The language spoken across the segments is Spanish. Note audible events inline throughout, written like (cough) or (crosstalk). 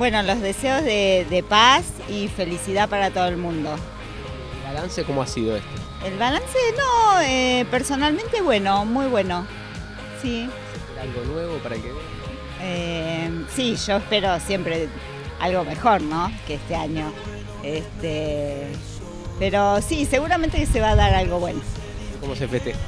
Bueno, los deseos de, de paz y felicidad para todo el mundo. ¿El balance cómo ha sido este? El balance, no, eh, personalmente bueno, muy bueno. Sí, ¿Algo nuevo para que vean? Eh, sí, yo espero siempre algo mejor, ¿no? Que este año. Este, pero sí, seguramente que se va a dar algo bueno. ¿Cómo se festeja?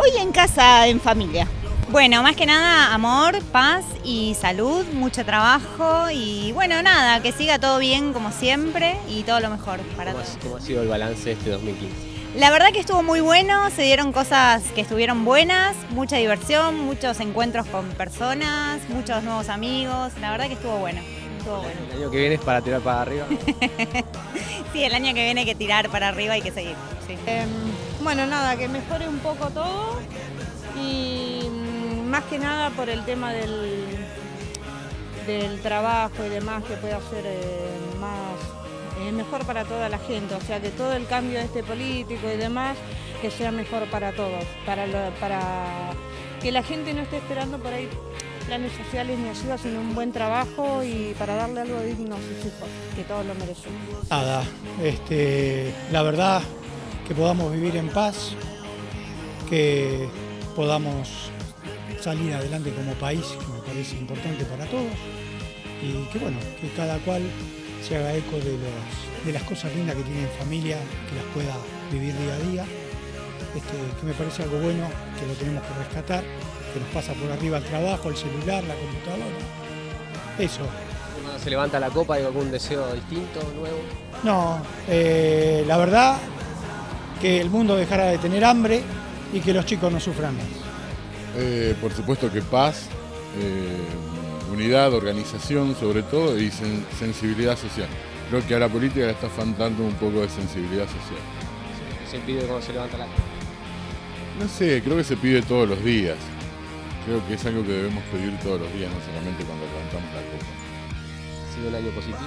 Hoy en casa, en familia. Bueno, más que nada amor, paz y salud, mucho trabajo y bueno, nada, que siga todo bien como siempre y todo lo mejor para ¿Cómo, todos. cómo ha sido el balance este 2015? La verdad que estuvo muy bueno, se dieron cosas que estuvieron buenas, mucha diversión, muchos encuentros con personas, muchos nuevos amigos, la verdad que estuvo bueno, estuvo bueno. ¿El año que viene es para tirar para arriba? (laughs) Sí, el año que viene hay que tirar para arriba hay que seguir. sí. Em, bueno, nada, que mejore un poco todo y más que nada por el tema del, del trabajo y demás que pueda ser eh, más eh, mejor para toda la gente, o sea que todo el cambio este político y demás que sea mejor para todos, para, para que la gente no esté esperando por ahí planes sociales ni ayuda, sino un buen trabajo y para darle algo digno a sus hijos, que todos lo merecen. Nada, este, la verdad que podamos vivir en paz, que podamos salir adelante como país, que me parece importante para todos, y que bueno, que cada cual se haga eco de, los, de las cosas lindas que tiene en familia, que las pueda vivir día a día, este, que me parece algo bueno, que lo tenemos que rescatar, que nos pasa por arriba el trabajo, el celular, la computadora, eso. Cuando se levanta la copa, ¿hay algún deseo distinto, nuevo? No, eh, la verdad que el mundo dejara de tener hambre y que los chicos no sufran más. Eh, por supuesto que paz, eh, unidad, organización sobre todo y sen- sensibilidad social. Creo que a la política le está faltando un poco de sensibilidad social. Se pide cuando se levanta la copa. No sé, creo que se pide todos los días. Creo que es algo que debemos pedir todos los días, no solamente cuando levantamos la copa. ¿Ha sido un año positivo?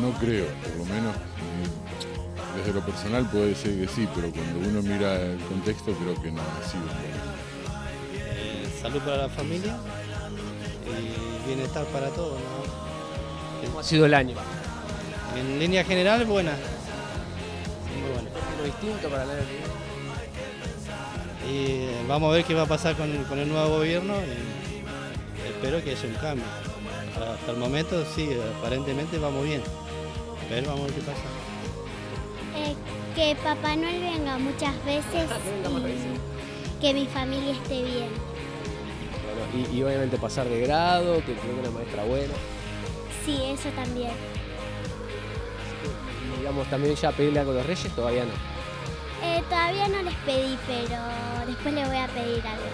No creo, por lo menos mm, desde lo personal puede ser que sí, pero cuando uno mira el contexto creo que no ha sido un. Eh, salud para la familia y bienestar para todos. ¿no? ¿Cómo ha sido el año? En línea general, buena. Muy buena. ¿Algo distinto para el año? Y eh, vamos a ver qué va a pasar con, con el nuevo gobierno y espero que haya un cambio. Hasta el momento sí, aparentemente vamos bien. Pero vamos a ver qué pasa. Eh, que Papá Noel venga muchas veces y que mi familia esté bien. Y, y obviamente pasar de grado, que tenga una maestra buena. Sí, eso también. Y digamos también ya pedirle algo a los reyes, todavía no. Eh, todavía no les pedí, pero después les voy a pedir algo.